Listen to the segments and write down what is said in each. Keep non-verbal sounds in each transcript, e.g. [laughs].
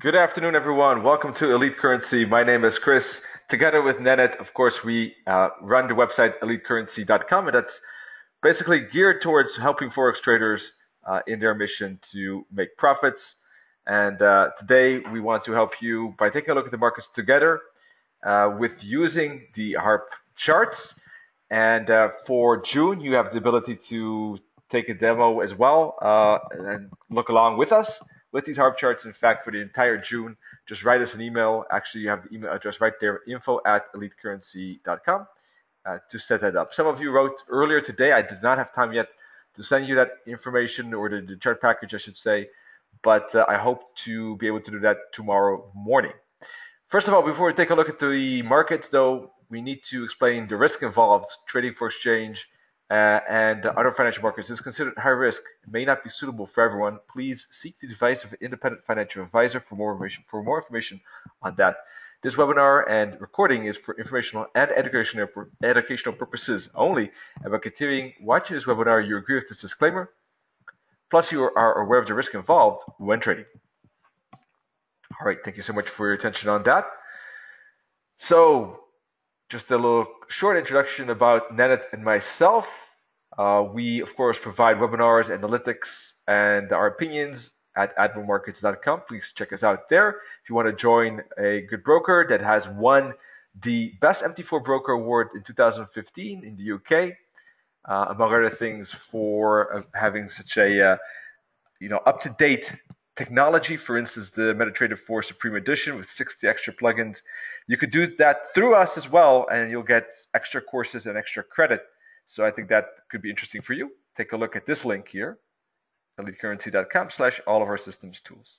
Good afternoon, everyone. Welcome to Elite CurrenSea. My name is Chris. Together with Nenad, of course, we uh, run the website elitecurrensea.com, and that's basically geared towards helping forex traders uh, in their mission to make profits. And uh, today, we want to help you by taking a look at the markets together uh, with using the HARP charts. And uh, for June, you have the ability to take a demo as well uh, and look along with us with these HARP charts. In fact, for the entire June, just write us an email. Actually, you have the email address right there, info at elitecurrensea.com uh, to set that up. Some of you wrote earlier today. I did not have time yet to send you that information or the, the chart package, I should say, but uh, I hope to be able to do that tomorrow morning. First of all, before we take a look at the markets, though, we need to explain the risk involved trading for exchange uh, and other financial markets is considered high risk, may not be suitable for everyone. Please seek the advice of an independent financial advisor for more information. For more information on that, this webinar and recording is for informational and educational educational purposes only. And by continuing watching this webinar, you agree with this disclaimer. Plus, you are aware of the risk involved when trading. All right, thank you so much for your attention on that. So, just a little short introduction about Nenad and myself. Uh, we, of course, provide webinars, analytics, and our opinions at admiralmarkets.com. Please check us out there. If you want to join a good broker that has won the Best MT4 Broker Award in 2015 in the UK, uh, among other things, for uh, having such a uh, you know up-to-date technology. For instance, the MetaTrader 4 Supreme Edition with 60 extra plugins. You could do that through us as well, and you'll get extra courses and extra credit. So I think that could be interesting for you. Take a look at this link here, elitecurrensea.com slash all of our systems tools.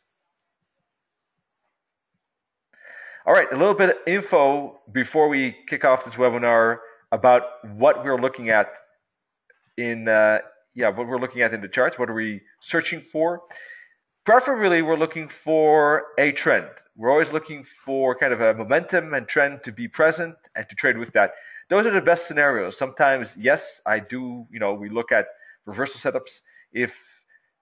All right, a little bit of info before we kick off this webinar about what we're looking at in uh, yeah what we're looking at in the charts. What are we searching for? Preferably we're looking for a trend. We're always looking for kind of a momentum and trend to be present and to trade with that. Those are the best scenarios. Sometimes, yes, I do, you know, we look at reversal setups if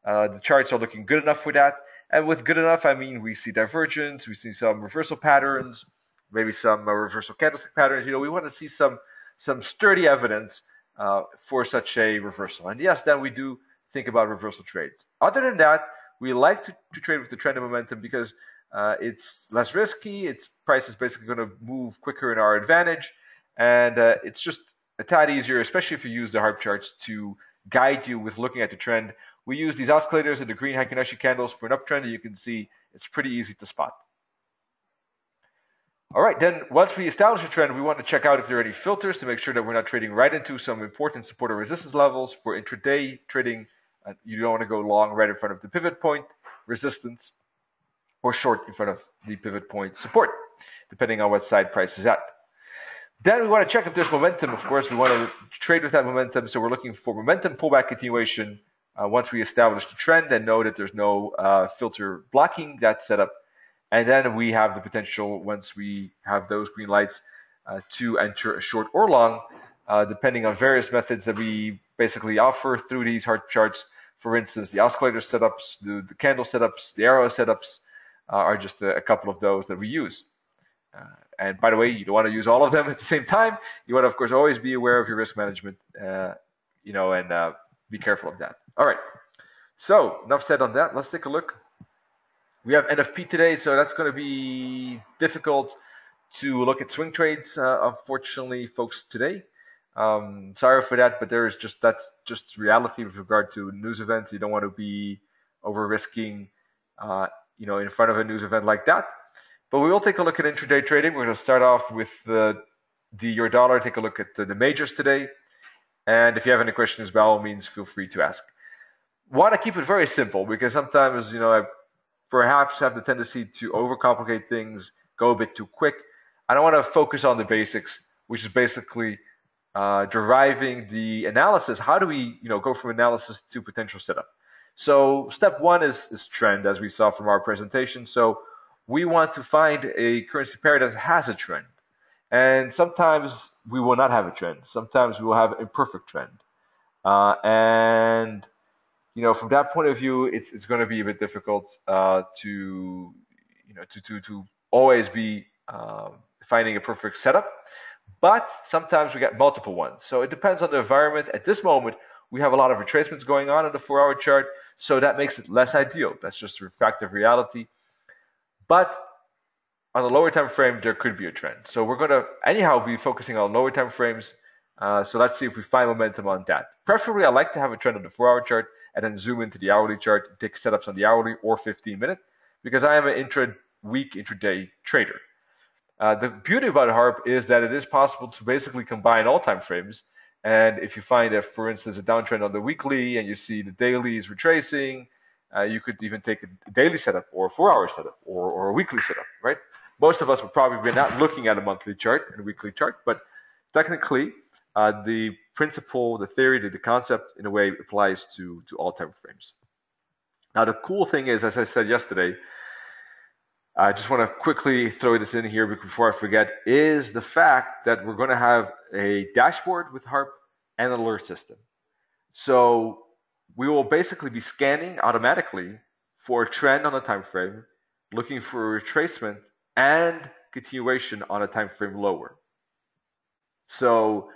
uh, the charts are looking good enough for that. And with good enough, I mean we see divergence, we see some reversal patterns, maybe some uh, reversal candlestick patterns. You know, we want to see some some sturdy evidence uh, for such a reversal. And yes, then we do think about reversal trades. Other than that, we like to, to trade with the trend of momentum because uh, it's less risky. Its price is basically going to move quicker in our advantage, and uh, it's just a tad easier, especially if you use the HARP charts to guide you with looking at the trend. We use these oscillators and the green Heikin Ashi candles for an uptrend, and you can see it's pretty easy to spot. All right, then once we establish a trend, we want to check out if there are any filters to make sure that we're not trading right into some important support or resistance levels for intraday trading you don't want to go long right in front of the pivot point resistance or short in front of the pivot point support, depending on what side price is at. Then we want to check if there's momentum. Of course, we want to trade with that momentum. So we're looking for momentum pullback continuation uh, once we establish the trend and know that there's no uh, filter blocking that setup. And then we have the potential, once we have those green lights, uh, to enter a short or long, uh, depending on various methods that we basically offer through these HARP charts for instance, the oscillator setups, the, the candle setups, the arrow setups uh, are just a, a, couple of those that we use. Uh, and by the way, you don't want to use all of them at the same time. You want to, of course, always be aware of your risk management, uh, you know, and uh, be careful of that. All right. So enough said on that. Let's take a look. We have NFP today, so that's going to be difficult to look at swing trades, uh, unfortunately, folks, today. Um, sorry for that, but there is just that's just reality with regard to news events. You don't want to be over risking, uh, you know, in front of a news event like that. But we will take a look at intraday trading. We're going to start off with the the euro dollar. Take a look at the, the majors today. And if you have any questions, by all means, feel free to ask. Want to keep it very simple because sometimes, you know, I perhaps have the tendency to overcomplicate things, go a bit too quick. I don't want to focus on the basics, which is basically uh, deriving the analysis. How do we, you know, go from analysis to potential setup? So step one is, is trend, as we saw from our presentation. So we want to find a currency pair that has a trend. And sometimes we will not have a trend. Sometimes we will have a perfect trend. Uh, and you know, from that point of view, it's, it's going to be a bit difficult uh, to you know to to to always be um, finding a perfect setup, but sometimes we get multiple ones. So it depends on the environment. At this moment, we have a lot of retracements going on in the four-hour chart, so that makes it less ideal. That's just a fact of reality. But on the lower time frame, there could be a trend. So we're going to anyhow be focusing on lower time frames. Uh, so let's see if we find momentum on that. Preferably, I like to have a trend on the four-hour chart and then zoom into the hourly chart, take setups on the hourly or 15 minute, because I am an intra-week, intraday trader. Uh, the beauty about HARP is that it is possible to basically combine all time frames. And if you find that, for instance, a downtrend on the weekly and you see the daily is retracing, uh, you could even take a daily setup or a four-hour setup or, or a weekly setup, right? Most of us would probably be not looking at a monthly chart and weekly chart, but technically, uh, the principle, the theory, the, the concept, in a way, applies to, to all time frames. Now, the cool thing is, as I said yesterday, I just want to quickly throw this in here before I forget, is the fact that we're going to have a dashboard with HARP and an alert system. So we will basically be scanning automatically for a trend on a time frame, looking for a retracement and continuation on a time frame lower. So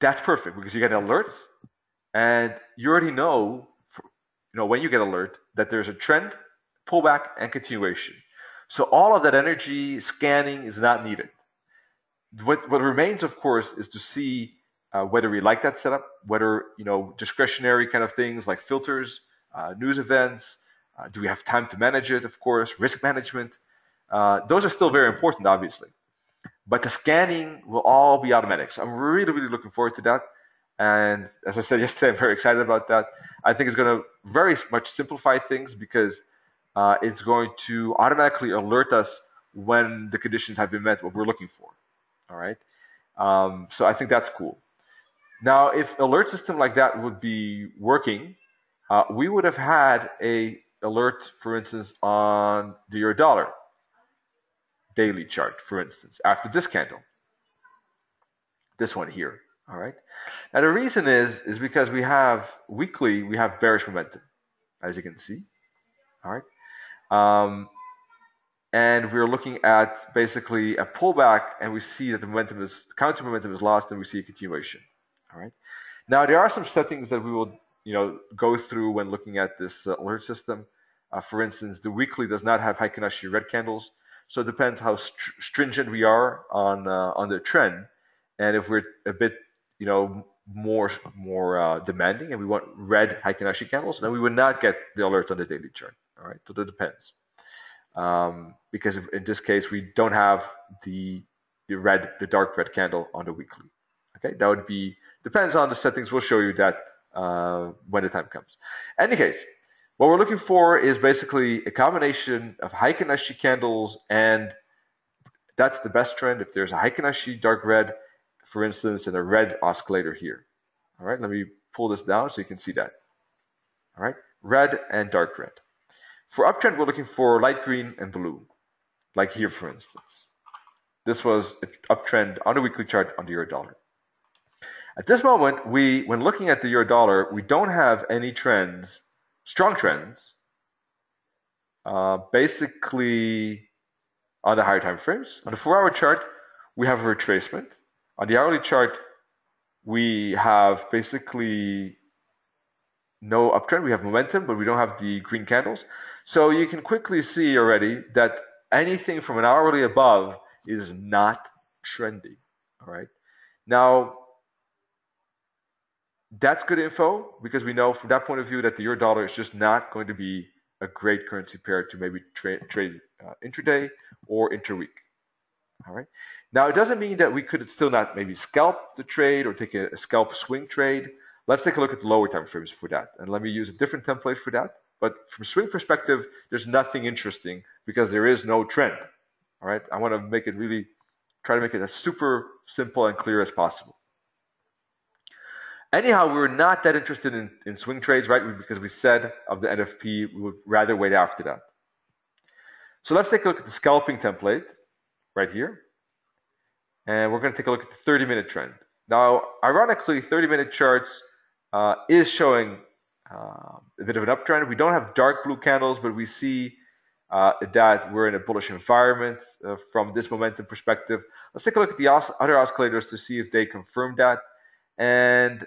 that's perfect because you get an alert and you already know, you know, when you get alert that there's a trend, pullback, and continuation. So all of that energy scanning is not needed. What, what remains, of course, is to see uh, whether we like that setup, whether you know discretionary kind of things like filters, uh, news events, uh, do we have time to manage it? Of course, risk management. Uh, those are still very important, obviously. But the scanning will all be automatic. So I'm really, really looking forward to that. And as I said [laughs] yesterday, I'm very excited about that. I think it's going to very much simplify things because uh, it's going to automatically alert us when the conditions have been met, what we're looking for. All right. Um, so I think that's cool. Now, if alert system like that would be working, uh, we would have had a alert, for instance, on the euro dollar daily chart, for instance, after this candle. This one here. All right. Now the reason is is because we have weekly we have bearish momentum, as you can see. All right. Um, and we're looking at basically a pullback, and we see that the momentum is counter momentum is lost, and we see a continuation. All right. Now there are some settings that we will you know go through when looking at this uh, alert system. Uh, for instance, the weekly does not have Heikin Ashi red candles. So it depends how stringent we are on uh, on the trend, and if we're a bit, you know, more more uh, demanding and we want red Heikin Ashi candles, then we would not get the alert on the daily chart. All right, so that depends. Um, because in this case we don't have the the red, the dark red candle on the weekly. Okay, that would be depends on the settings. We'll show you that uh, when the time comes. Any case, what we're looking for is basically a combination of Heikin Ashi candles and that's the best trend. If there's a Heikin Ashi dark red, for instance, and a red oscillator here. All right, let me pull this down so you can see that. All right, red and dark red. For uptrend, we're looking for light green and blue, like here, for instance. This was an uptrend on the weekly chart on the euro dollar. At this moment, we, when looking at the euro dollar, we don't have any trends strong trends. Uh, basically, on the higher time frames. On the four-hour chart, we have a retracement. On the hourly chart, we have basically no uptrend. We have momentum, but we don't have the green candles. So you can quickly see already that anything from an hourly above is not trendy. All right. Now, that's good info because we know from that point of view that the euro dollar is just not going to be a great currency pair to maybe tra- trade uh, intraday or interweek. All right. Now it doesn't mean that we could still not maybe scalp the trade or take a, a scalp swing trade. Let's take a look at the lower time frames for that, and let me use a different template for that. But from swing perspective, there's nothing interesting because there is no trend. All right. I want to make it really try to make it as super simple and clear as possible. Anyhow, we were not that interested in, in swing trades, right? Because we said of the NFP, we would rather wait after that. So let's take a look at the scalping template right here. And we're going to take a look at the 30 minute trend. Now, ironically, 30 minute charts uh, is showing a bit of an uptrend. We don't have dark blue candles, but we see uh, that we're in a bullish environment uh, from this momentum perspective. Let's take a look at the other oscillators to see if they confirm that. And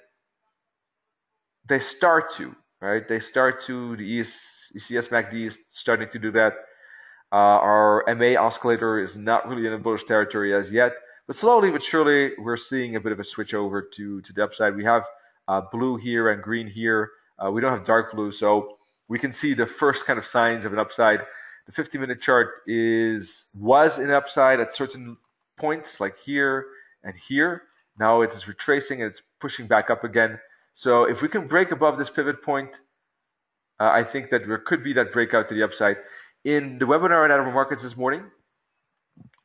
they start to, right? They start to, the ES, ECS MACD is starting to do that. Uh, our MA oscillator is not really in a bullish territory as yet, but slowly but surely we're seeing a bit of a switch over to, to the upside. We have uh, blue here and green here. Uh, we don't have dark blue, so we can see the first kind of signs of an upside. The 50 minute chart is was an upside at certain points like here and here. Now it is retracing and it's pushing back up again. So if we can break above this pivot point, uh, I think that there could be that breakout to the upside. In the webinar on Admiral Markets this morning,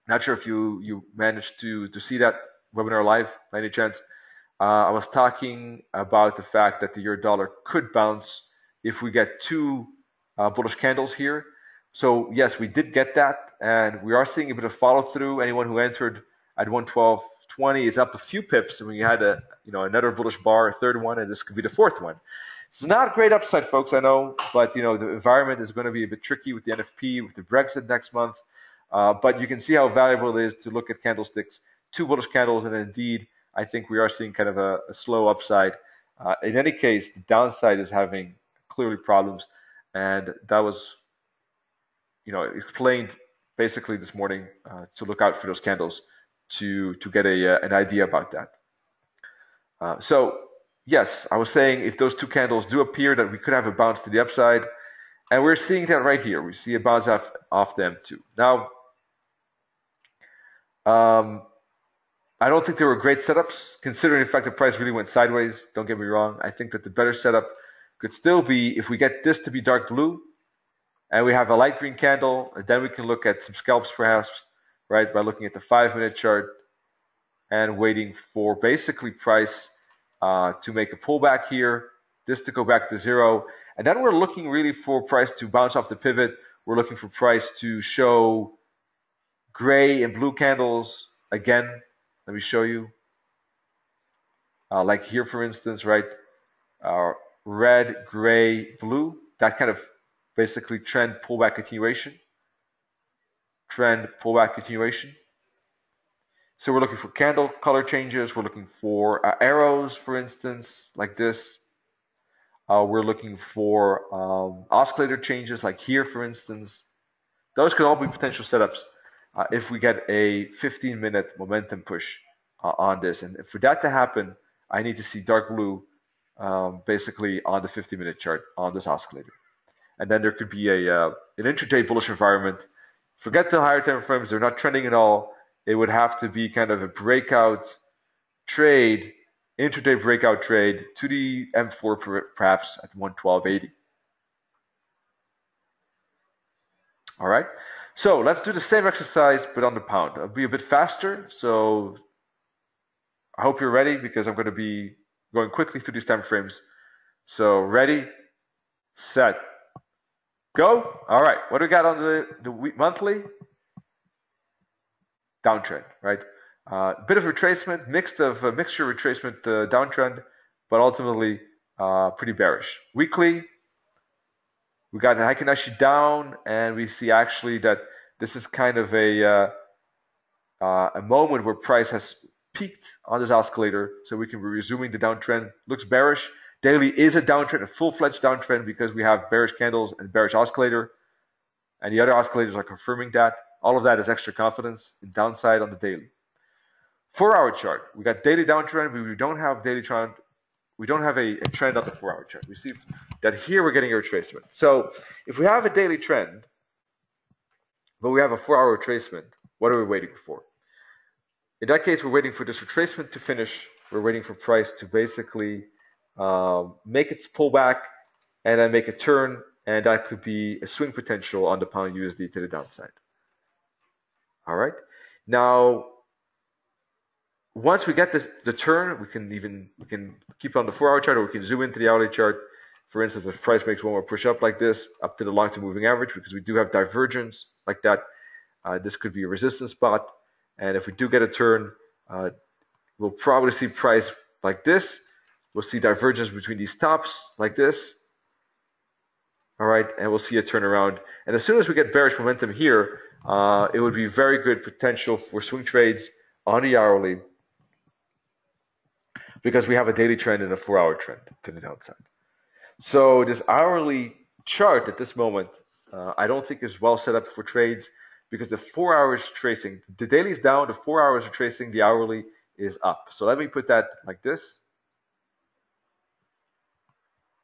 not sure if you you managed to to see that webinar live by any chance. Uh, I was talking about the fact that the euro dollar could bounce if we get two uh, bullish candles here. So yes, we did get that, and we are seeing a bit of follow through. Anyone who entered at 112.20 is up a few pips, and we had a you know another bullish bar, a third one, and this could be the fourth one. It's not great upside, folks. I know, but you know the environment is going to be a bit tricky with the NFP, with the Brexit next month. Uh, but you can see how valuable it is to look at candlesticks, two bullish candles, and indeed, I think we are seeing kind of a, a slow upside. Uh, in any case, the downside is having clearly problems, and that was you know, explained basically this morning uh, to look out for those candles to to get a uh, an idea about that. Uh, so yes, I was saying if those two candles do appear, that we could have a bounce to the upside, and we're seeing that right here. We see a bounce off off them too. Now, um, I don't think they were great setups, considering the fact the price really went sideways. Don't get me wrong. I think that the better setup could still be if we get this to be dark blue and we have a light green candle, and then we can look at some scalps perhaps, right, by looking at the five minute chart and waiting for basically price uh, to make a pullback here, this to go back to zero. And then we're looking really for price to bounce off the pivot. We're looking for price to show gray and blue candles again. Let me show you. Uh, like here, for instance, right? Uh, red, gray, blue. That kind of basically trend pullback continuation. Trend pullback continuation. So we're looking for candle color changes. We're looking for uh, arrows, for instance, like this. Uh, we're looking for um, oscillator changes, like here, for instance. Those could all be potential setups uh, if we get a 15-minute momentum push uh, on this. And for that to happen, I need to see dark blue um, basically on the 50-minute chart on this oscillator and then there could be a uh, an intraday bullish environment. Forget the higher time frames; they're not trending at all. It would have to be kind of a breakout trade, intraday breakout trade to the M4 perhaps at 112.80. All right. So let's do the same exercise, but on the pound. I'll be a bit faster. So I hope you're ready because I'm going to be going quickly through these time frames. So ready, set, Go. All right. What do we got on the, the week, monthly? Downtrend, right? A uh, bit of retracement, mixed of a mixture retracement uh, downtrend, but ultimately uh, pretty bearish. Weekly, we got an Heikin Ashi down, and we see actually that this is kind of a uh, uh, a moment where price has peaked on this oscillator, so we can be resuming the downtrend. Looks bearish. Daily is a downtrend, a full-fledged downtrend because we have bearish candles and bearish oscillator, and the other oscillators are confirming that. All of that is extra confidence in downside on the daily. Four-hour chart, we got daily downtrend, we don't have daily trend. We don't have a, a trend on the four-hour chart. We see that here we're getting a retracement. So if we have a daily trend, but we have a four-hour retracement, what are we waiting for? In that case, we're waiting for this retracement to finish. We're waiting for price to basically um, make its pullback, and then make a turn, and that could be a swing potential on the pound USD to the downside. All right. Now, once we get the, the turn, we can even we can keep on the four-hour chart, or we can zoom into the hourly chart. For instance, if price makes one more push up like this, up to the long-term moving average, because we do have divergence like that, uh, this could be a resistance spot. And if we do get a turn, uh, we'll probably see price like this, We'll see divergence between these tops like this. All right, and we'll see a turnaround. And as soon as we get bearish momentum here, uh, it would be very good potential for swing trades on the hourly because we have a daily trend and a four hour trend to the downside. So this hourly chart at this moment, uh, I don't think is well set up for trades because the four hours tracing, the daily is down, the four hours are tracing, the hourly is up. So let me put that like this.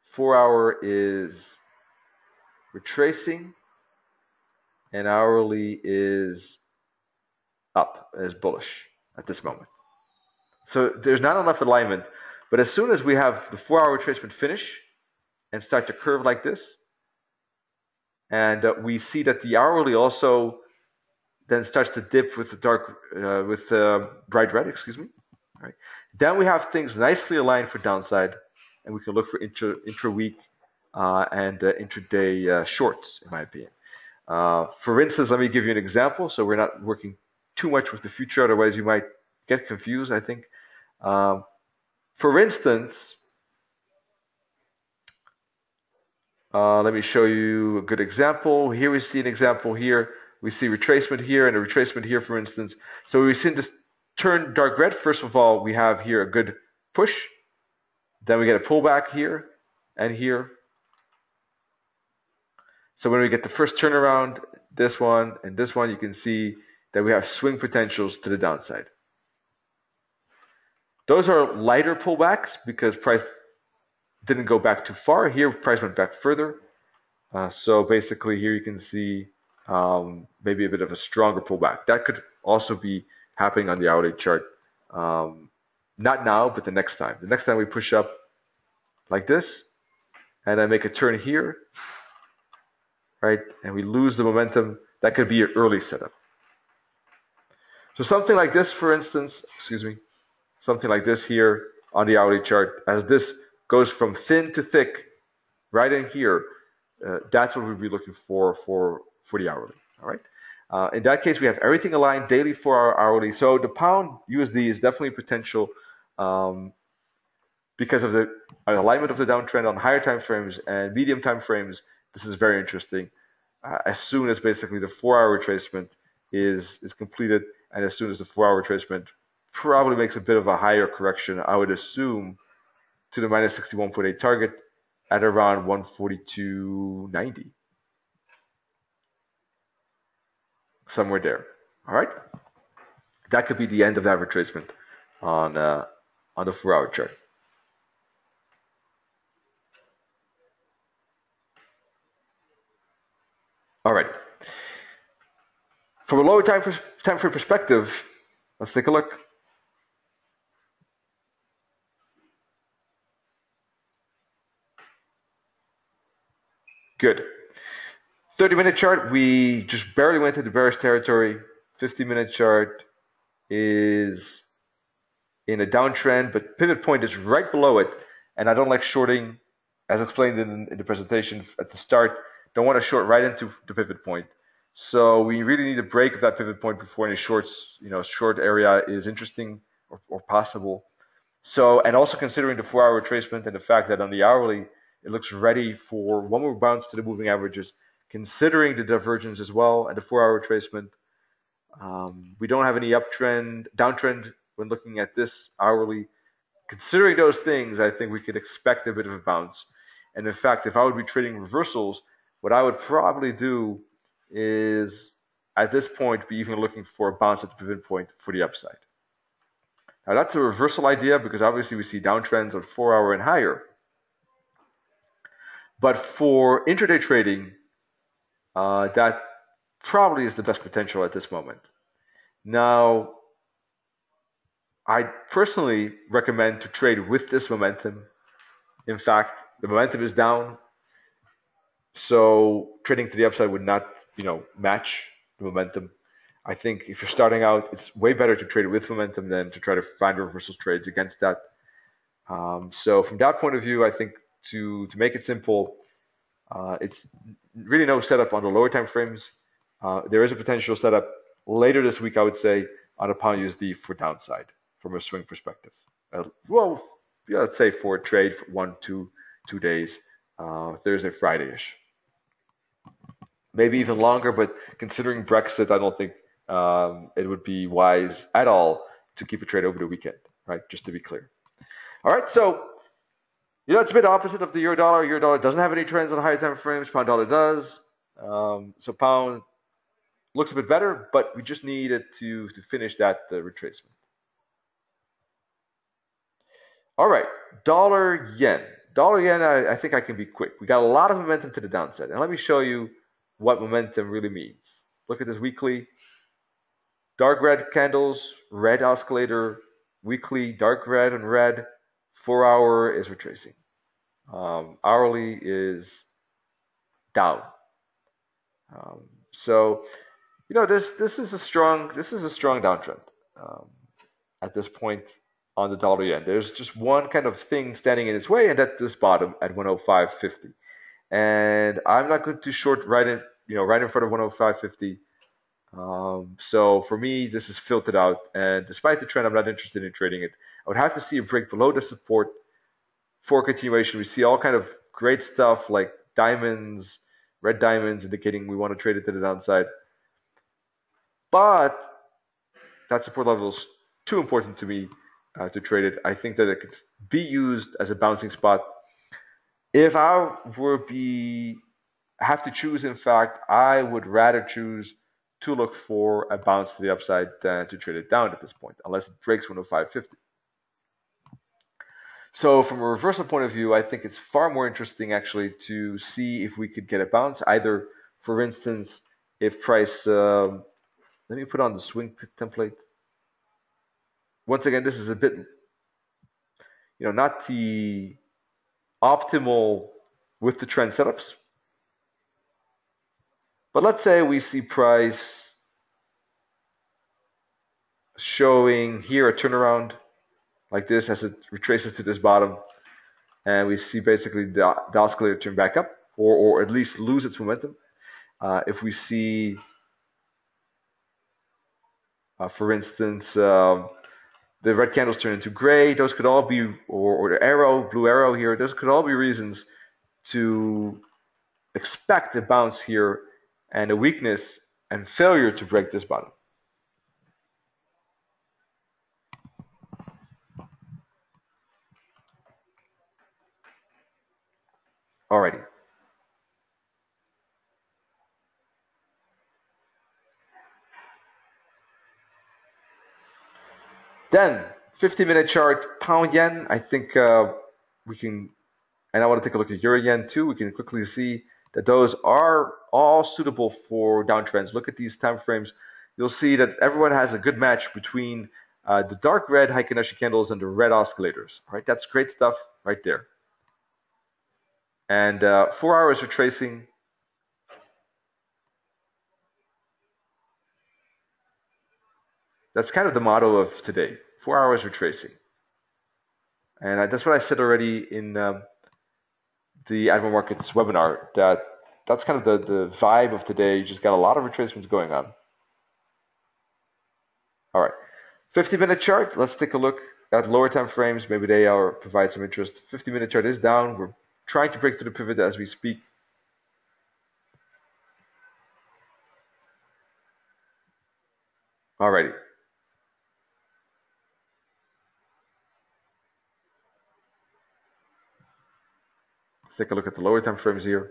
Four hour is retracing and hourly is up, is bullish at this moment. So there's not enough alignment. But as soon as we have the four hour retracement finish and start to curve like this, and uh, we see that the hourly also then starts to dip with the dark, uh, with uh, bright red, excuse me. Right. Then we have things nicely aligned for downside, and we can look for intra, intra week uh, and uh, intraday uh, shorts, in my opinion. for instance, let me give you an example. So we're not working too much with the future, otherwise you might get confused. I think. Um, for instance, uh, let me show you a good example. Here we see an example here. We see retracement here and a retracement here, for instance. So we've seen this turn dark red. First of all, we have here a good push. Then we get a pullback here and here. So when we get the first turnaround, this one and this one, you can see that we have swing potentials to the downside. Those are lighter pullbacks because price didn't go back too far. Here, price went back further. Uh, so basically, here you can see um, maybe a bit of a stronger pullback. That could also be happening on the hourly chart. Um, not now, but the next time. The next time we push up like this, and I make a turn here, right, and we lose the momentum, that could be an early setup. So something like this, for instance, excuse me, something like this here on the hourly chart, as this goes from thin to thick, right in here, uh, that's what we'd be looking for for for the hourly. All right. Uh, in that case, we have everything aligned daily for our hourly. So the pound USD is definitely potential um, because of the alignment of the downtrend on higher time frames and medium time frames. This is very interesting. Uh, as soon as basically the four-hour retracement is is completed, and as soon as the four-hour retracement probably makes a bit of a higher correction, I would assume, to the minus 61.8 target at around 142.90. somewhere there. All right, that could be the end of that retracement on uh, on the four-hour chart. All right. From a lower time, time frame perspective, let's take a look. Good. 30 minute chart, we just barely went into bearish territory. 50 minute chart is in a downtrend, but pivot point is right below it. And I don't like shorting, as explained in, in the presentation at the start. Don't want to short right into the pivot point. So we really need a break of that pivot point before any shorts, you know, short area is interesting or, or possible. So, and also considering the four hour retracement and the fact that on the hourly, it looks ready for one more bounce to the moving averages considering the divergence as well and the four-hour retracement. Um, we don't have any uptrend, downtrend when looking at this hourly. Considering those things, I think we could expect a bit of a bounce. And in fact, if I would be trading reversals, what I would probably do is at this point be even looking for a bounce at the pivot point for the upside. Now that's a reversal idea because obviously we see downtrends on four hour and higher. But for intraday trading, uh, that probably is the best potential at this moment. Now, I personally recommend to trade with this momentum. In fact, the momentum is down, so trading to the upside would not, you know, match the momentum. I think if you're starting out, it's way better to trade with momentum than to try to find reversal trades against that. Um, so from that point of view, I think to to make it simple, uh, it's really no setup on the lower time frames. Uh, there is a potential setup later this week, I would say, on a pound USD for downside from a swing perspective. Uh, well, yeah, let's say for a trade for one, two, two days, uh, Thursday, Friday-ish. maybe even longer. But considering Brexit, I don't think um, it would be wise at all to keep a trade over the weekend, right? Just to be clear. All right, so you know it's a bit opposite of the euro dollar. Euro dollar doesn't have any trends on higher time frames. Pound dollar does. Um, so pound looks a bit better, but we just needed to to finish that uh, retracement. All right, dollar yen. Dollar yen, I, I think I can be quick. We got a lot of momentum to the downside, and let me show you what momentum really means. Look at this weekly. Dark red candles, red oscillator, weekly, dark red and red. Four hour is retracing. Um, hourly is down. Um, so, you know, this this is a strong this is a strong downtrend um, at this point on the dollar yen. There's just one kind of thing standing in its way, and that's this bottom at 105.50. And I'm not going to short right in, you know, right in front of 105.50. Um, so for me, this is filtered out. And despite the trend, I'm not interested in trading it. I would have to see a break below the support for continuation. We see all kind of great stuff like diamonds, red diamonds, indicating we want to trade it to the downside. But that support level is too important to me uh, to trade it. I think that it could be used as a bouncing spot. If I were be have to choose, in fact, I would rather choose to look for a bounce to the upside than to trade it down at this point, unless it breaks 105.50. So from a reversal point of view, I think it's far more interesting actually to see if we could get a bounce. Either, for instance, if price, um, let me put on the swing template once again, this is a bit, you know, not the optimal with the trend setups. But let's say we see price showing here a turnaround like this as it retraces to this bottom. And we see basically the, the oscillator turn back up or, or at least lose its momentum. Uh, if we see, uh, for instance, um, the red candles turn into gray. Those could all be, or, or the arrow, blue arrow here, those could all be reasons to expect a bounce here and a weakness and failure to break this bottom. Alrighty. Then 50 minute chart, pound yen. I think uh, we can, and I want to take a look at euro yen too. We can quickly see that those are all suitable for downtrends. Look at these time frames. You'll see that everyone has a good match between uh, the dark red Heikin Ashi candles and the red oscillators. Right, that's great stuff right there. And uh, four hours of tracing. That's kind of the motto of today. Four hours of tracing. And I, that's what I said already in um, the Admiral Markets webinar, that that's kind of the, the vibe of today. You just got a lot of retracements going on. All right. 50 minute chart. Let's take a look at lower time frames. Maybe they are provide some interest. 50 minute chart is down. We're trying to break through the pivot as we speak. Alrighty. Let's take a look at the lower time frames here.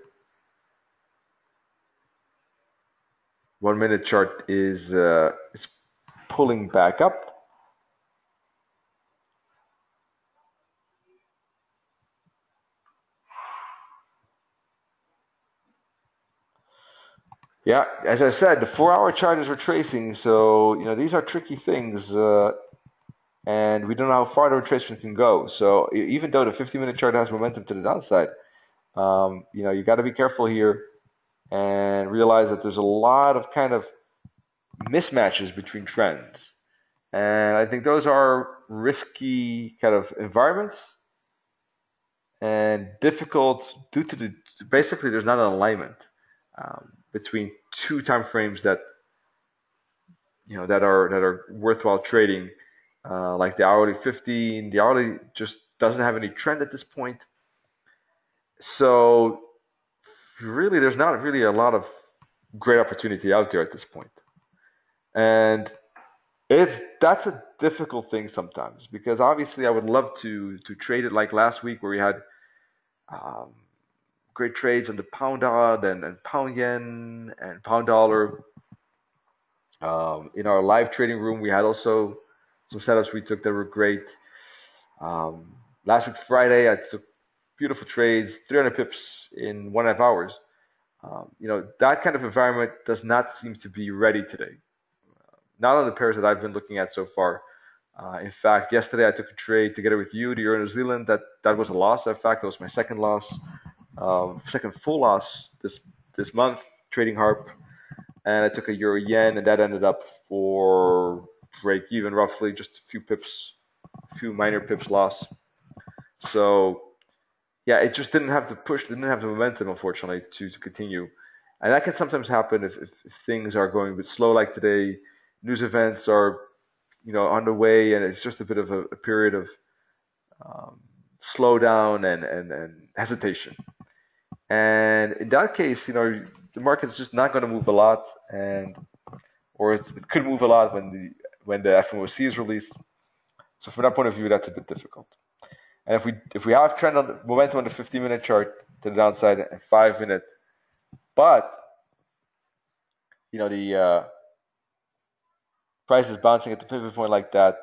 One minute chart is uh, it's pulling back up. Yeah, as I said, the four-hour chart is retracing, so you know these are tricky things, uh, and we don't know how far the retracement can go. So even though the 50-minute chart has momentum to the downside, um, you know, you got to be careful here and realize that there's a lot of kind of mismatches between trends. And I think those are risky kind of environments and difficult due to the basically there's not an alignment um, between two time frames that you know that are that are worthwhile trading, uh, like the hourly 15. The hourly just doesn't have any trend at this point so really there's not really a lot of great opportunity out there at this point. And it's that's a difficult thing sometimes because obviously I would love to to trade it like last week where we had um, great trades on the pound odd and, and pound yen and pound dollar. Um, in our live trading room, we had also some setups we took that were great. Um, last week Friday, I took beautiful trades, 300 pips in one and a half hours. Um, you know that kind of environment does not seem to be ready today not on the pairs that I've been looking at so far. Uh, in fact, yesterday I took a trade together with you to Euro New Zealand. That that was a loss. In fact, that was my second loss, um, second full loss this this month trading harp, and I took a Euro Yen, and that ended up for break even roughly, just a few pips, a few minor pips loss. So yeah, it just didn't have the push, didn't have the momentum, unfortunately, to to continue, and that can sometimes happen if, if, if things are going a bit slow like today news events are, you know, underway, and it's just a bit of a, a period of um, slowdown and, and, and hesitation. And in that case, you know, the market's just not going to move a lot, and or it could move a lot when the when the FOMC is released. So from that point of view, that's a bit difficult. And if we if we have trend on the momentum on the 15 minute chart to the downside and five minute, but you know the uh, price is bouncing at the pivot point like that,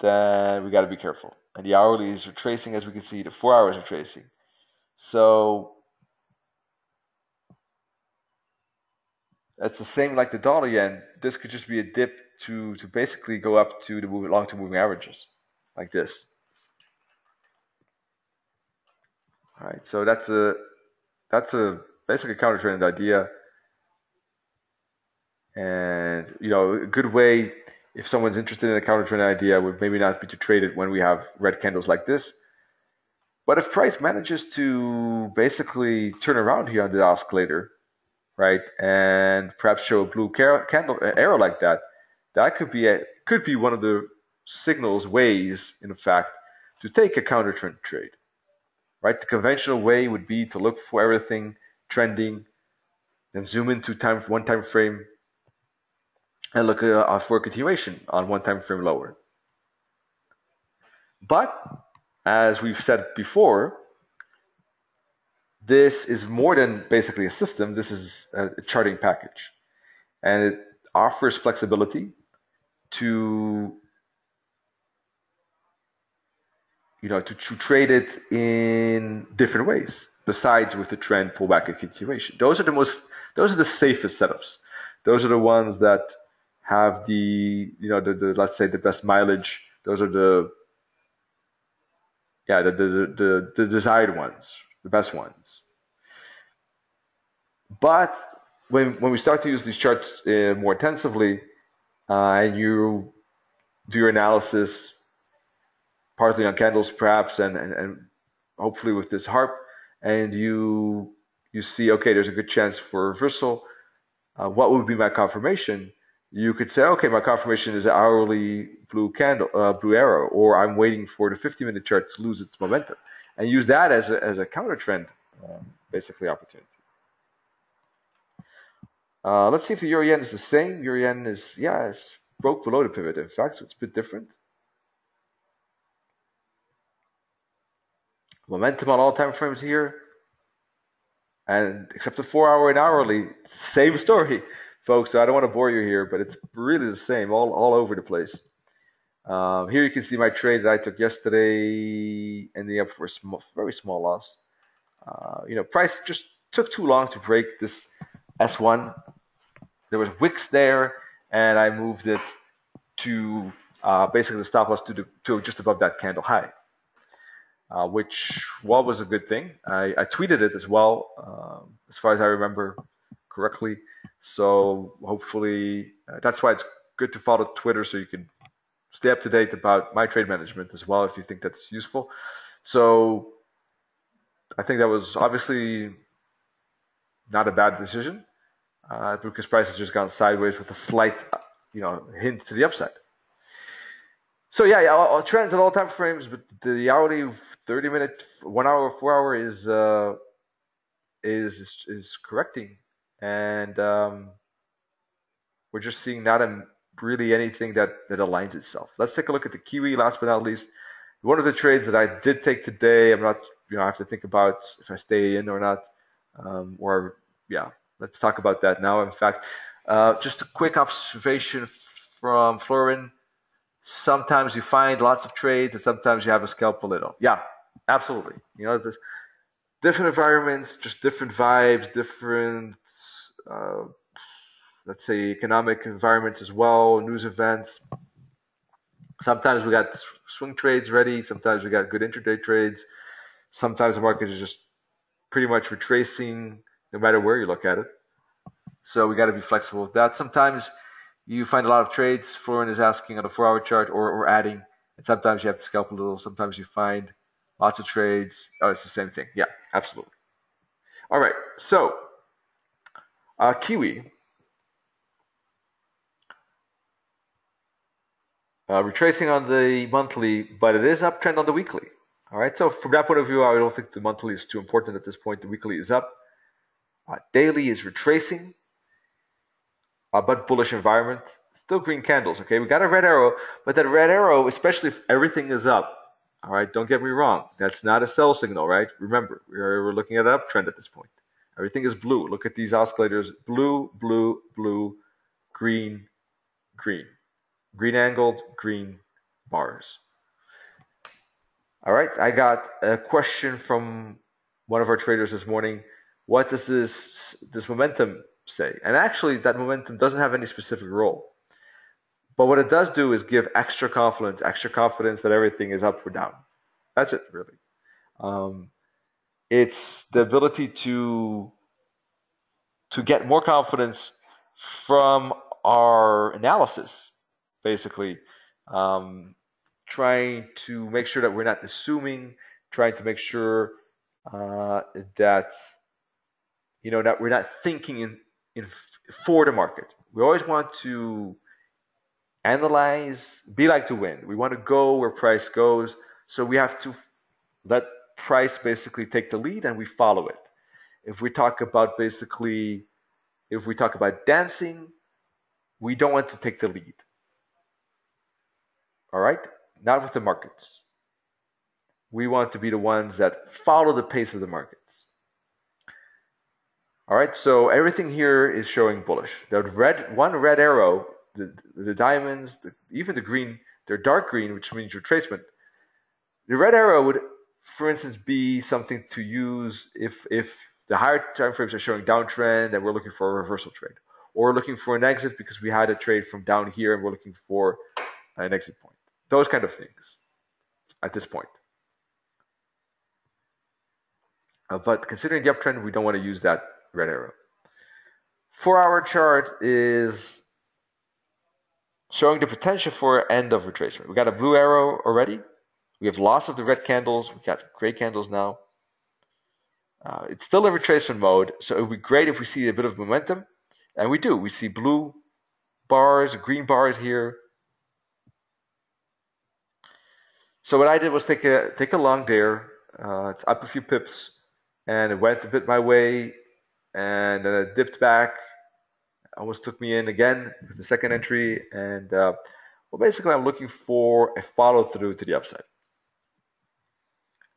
then we got to be careful. And the hourlies are tracing, as we can see, the four hours are tracing. So that's the same like the dollar yen. This could just be a dip to to basically go up to the long-term moving averages, like this. All right, so that's a that's a basically counter trend idea. And you know, a good way if someone's interested in a counter trend idea would maybe not be to trade it when we have red candles like this. But if price manages to basically turn around here on the oscillator, right, and perhaps show a blue candle arrow like that, that could be a, could be one of the signals ways, in fact, to take a counter trend trade. Right, the conventional way would be to look for everything trending, then zoom into time one time frame, and look uh, for a continuation on one time frame lower. But as we've said before, this is more than basically a system. This is a charting package, and it offers flexibility to you know to, to trade it in different ways besides with the trend pullback and continuation. Those are the most those are the safest setups. Those are the ones that have the you know the, the let's say the best mileage. Those are the yeah the the, the, the desired ones, the best ones. But when when we start to use these charts uh, more intensively, uh, and you do your analysis partly on candles perhaps and, and, and hopefully with this harp and you you see okay there's a good chance for reversal uh, what would be my confirmation you could say, okay, my confirmation is an hourly blue candle, uh, blue arrow, or I'm waiting for the 50 minute chart to lose its momentum, and use that as a, as a counter trend, um, basically opportunity. Uh, let's see if the euro yen is the same. Euro yen is, yeah, it's broke below the pivot, in fact, so it's a bit different. Momentum on all time frames here, and except the four hour and hourly, same story folks. I don't want to bore you here, but it's really the same all, all over the place. Um, here you can see my trade that I took yesterday, ending up for a small, very small loss. Uh, you know, price just took too long to break this S1. There was wicks there, and I moved it to uh, basically the stop loss to, the, to just above that candle high, uh, which well was a good thing. I, I tweeted it as well, um, as far as I remember correctly. So hopefully, uh, that's why it's good to follow Twitter so you can stay up to date about my trade management as well if you think that's useful. So I think that was obviously not a bad decision uh, because price has just gone sideways with a slight, you know, hint to the upside. So yeah, yeah trends at all time frames, but the hourly 30 minute, one hour, four hour is uh, is is, is correcting, and um, we're just seeing not a, really anything that that aligns itself. Let's take a look at the Kiwi. Last but not least, one of the trades that I did take today. I'm not, you know, I have to think about if I stay in or not, um, or yeah. Let's talk about that now. In fact, uh, just a quick observation from Florin. Sometimes you find lots of trades, and sometimes you have a scalp a little. Yeah, absolutely. You know, there's different environments, just different vibes, different, uh, let's say, economic environments as well, news events. Sometimes we got swing trades ready. Sometimes we got good intraday trades. Sometimes the market is just pretty much retracing no matter where you look at it. So we got to be flexible with that. Sometimes you find a lot of trades. Florin is asking on a four-hour chart or, or adding, and sometimes you have to scalp a little. Sometimes you find lots of trades. Oh, it's the same thing. Yeah, absolutely. All right, so uh, Kiwi. Uh, retracing on the monthly, but it is uptrend on the weekly. All right, so from that point of view, I don't think the monthly is too important at this point. The weekly is up. Uh, daily is retracing uh, but bullish environment. Still green candles, okay? We got a red arrow, but that red arrow, especially if everything is up, all right, don't get me wrong, that's not a sell signal, right? Remember, we're, looking at an uptrend at this point. Everything is blue. Look at these oscillators blue, blue, blue, green, green. Green angled, green bars. All right, I got a question from one of our traders this morning. What does this this momentum say. And actually, that momentum doesn't have any specific role. But what it does do is give extra confidence, extra confidence that everything is up or down. That's it, really. Um, it's the ability to to get more confidence from our analysis, basically. Um, trying to make sure that we're not assuming, trying to make sure uh, that you know that we're not thinking in in, for the market. We always want to analyze, be like to win. We want to go where price goes. So we have to let price basically take the lead and we follow it. If we talk about basically, if we talk about dancing, we don't want to take the lead. All right? Not with the markets. We want to be the ones that follow the pace of the markets. All right, so everything here is showing bullish. The red, one red arrow, the, the diamonds, the, even the green, they're dark green, which means retracement. The red arrow would, for instance, be something to use if if the higher time frames are showing downtrend and we're looking for a reversal trade, or looking for an exit because we had a trade from down here and we're looking for an exit point. Those kind of things at this point. Uh, but considering the uptrend, we don't want to use that red arrow. Four hour chart is showing the potential for end of retracement. We got a blue arrow already. We have loss of the red candles. We got gray candles now. Uh, it's still in retracement mode, so it would be great if we see a bit of momentum, and we do. We see blue bars, green bars here. So what I did was take a take a long there. Uh, it's up a few pips, and it went a bit my way and then it dipped back. Almost took me in again with the second entry, and uh, well, basically I'm looking for a follow through to the upside,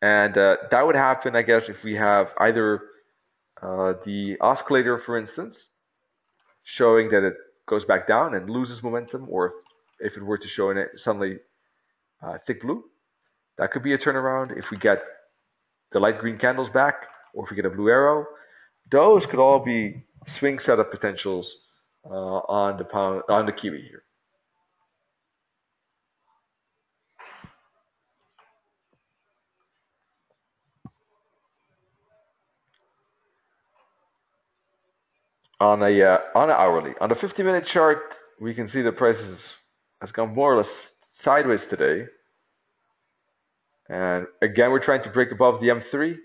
and uh, that would happen, I guess, if we have either uh, the oscillator, for instance, showing that it goes back down and loses momentum, or if it were to show in it suddenly uh, thick blue, that could be a turnaround. If we get the light green candles back, or if we get a blue arrow, those could all be swing setup potentials on the pound, on the kiwi here. On a uh, on an hourly, on the 50 minute chart, we can see the prices has gone more or less sideways today. And again, we're trying to break above the M3.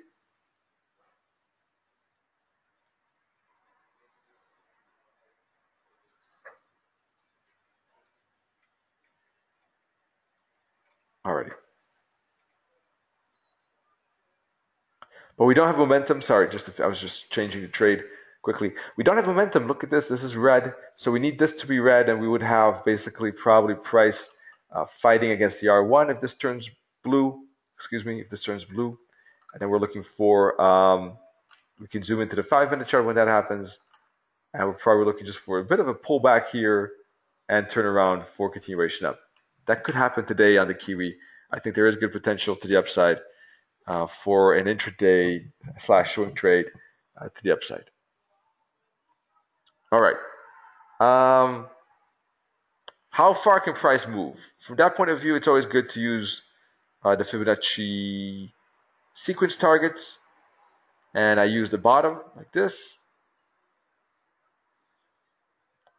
But we don't have momentum. Sorry, just if, I was just changing the trade quickly. We don't have momentum. Look at this. This is red. So we need this to be red, and we would have basically probably price uh, fighting against the R1 if this turns blue. Excuse me, if this turns blue. And then we're looking for, um, we can zoom into the five minute chart when that happens. And we're probably looking just for a bit of a pullback here and turn around for continuation up. That could happen today on the Kiwi. I think there is good potential to the upside uh, for an intraday slash swing trade uh, to the upside. All right. Um, how far can price move? From that point of view, it's always good to use uh, the Fibonacci sequence targets. And I use the bottom like this.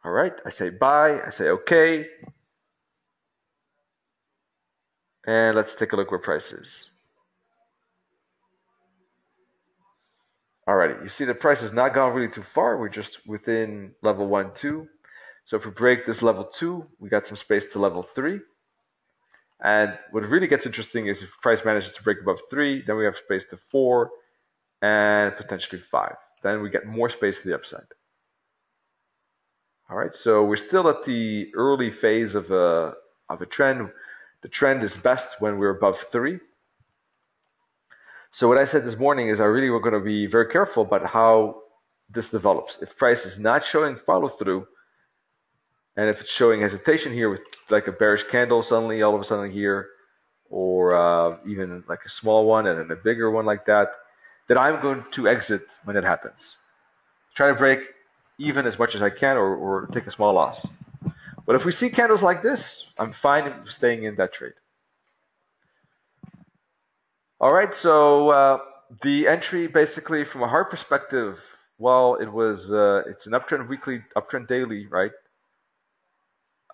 All right, I say buy, I say okay. And let's take a look where price is. Alrighty, you see the price has not gone really too far. We're just within level one, two. So if we break this level two, we got some space to level three. And what really gets interesting is if price manages to break above three, then we have space to four and potentially five. Then we get more space to the upside. All right, so we're still at the early phase of a, of a trend. The trend is best when we're above three. So what I said this morning is I really were going to be very careful about how this develops. If price is not showing follow through, and if it's showing hesitation here with like a bearish candle suddenly all of a sudden here, or uh, even like a small one and then a bigger one like that, then I'm going to exit when it happens. Try to break even as much as I can or, or take a small loss. But if we see candles like this, I'm fine staying in that trade. All right, so uh, the entry basically from a HARP perspective, well, it was uh, it's an uptrend weekly, uptrend daily, right?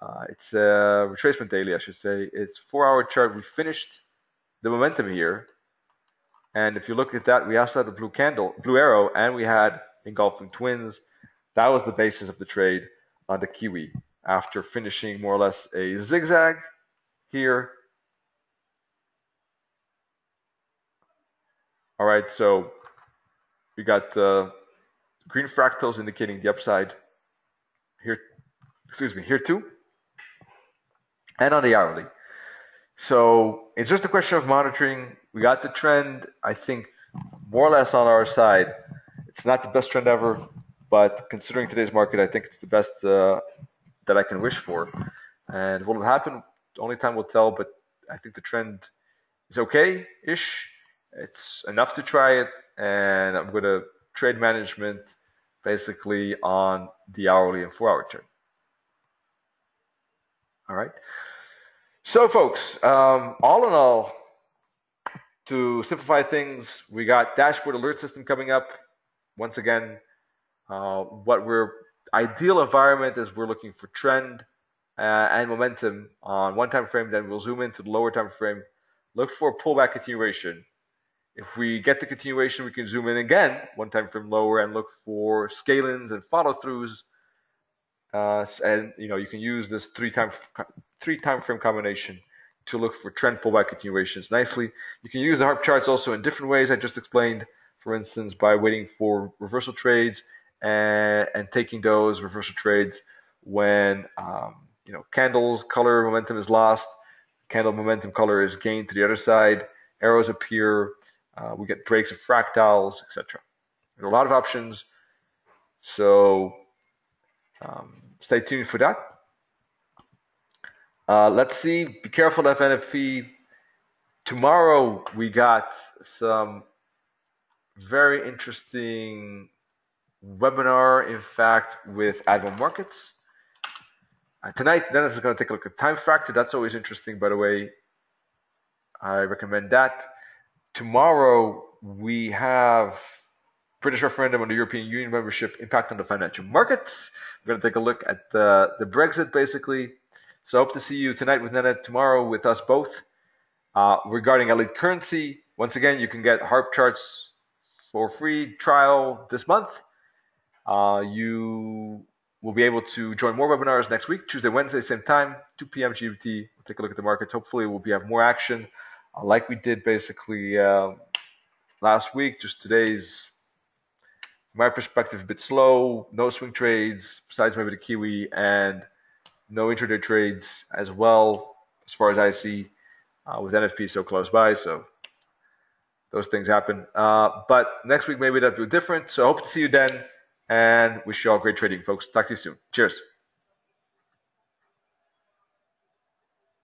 Uh, it's a retracement daily, I should say. It's four-hour chart. We finished the momentum here, and if you look at that, we also had the blue candle, blue arrow, and we had engulfing twins. That was the basis of the trade on the Kiwi after finishing more or less a zigzag here All right, so we got uh, green fractals indicating the upside here, excuse me, here too, and on the hourly. So it's just a question of monitoring. We got the trend, I think, more or less on our side. It's not the best trend ever, but considering today's market, I think it's the best uh, that I can wish for. And what will happen, only time will tell, but I think the trend is okay-ish it's enough to try it, and I'm going to trade management basically on the hourly and four hour chart. All right. So, folks, um, all in all, to simplify things, we got dashboard alert system coming up. Once again, uh, what we're ideal environment is we're looking for trend uh, and momentum on one time frame. Then we'll zoom into the lower time frame, look for pullback continuation, if we get the continuation, we can zoom in again, one time frame lower, and look for scale-ins and follow-throughs. Uh, and you know you can use this three time three time frame combination to look for trend pullback continuations nicely. You can use the HARP charts also in different ways. I just explained, for instance, by waiting for reversal trades and, and taking those reversal trades when um, you know candles color momentum is lost, candle momentum color is gained to the other side, arrows appear, uh, we get breaks of fractals, etc. There are a lot of options. So um, stay tuned for that. Uh, let's see. Be careful of NFP. Tomorrow we got some very interesting webinar, in fact, with Admiral Markets. Uh, tonight, Dennis is going to take a look at time factor. That's always interesting, by the way. I recommend that. Tomorrow we have British referendum on the European Union membership impact on the financial markets. We're going to take a look at the, the Brexit basically. So I hope to see you tonight with Nenad, tomorrow with us both. Uh, regarding Elite CurrenSea, once again, you can get HARP charts for free trial this month. Uh, you will be able to join more webinars next week, Tuesday, Wednesday, same time, 2 p.m. GMT. We'll take a look at the markets. Hopefully, we'll be have more action like we did basically uh, last week. Just today's, from my perspective, a bit slow. No swing trades, besides maybe the Kiwi, and no intraday trades as well, as far as I see, uh, with NFP so close by. So those things happen. Uh, but next week maybe that'll be different. So I hope to see you then, and wish you all great trading, folks. Talk to you soon. Cheers.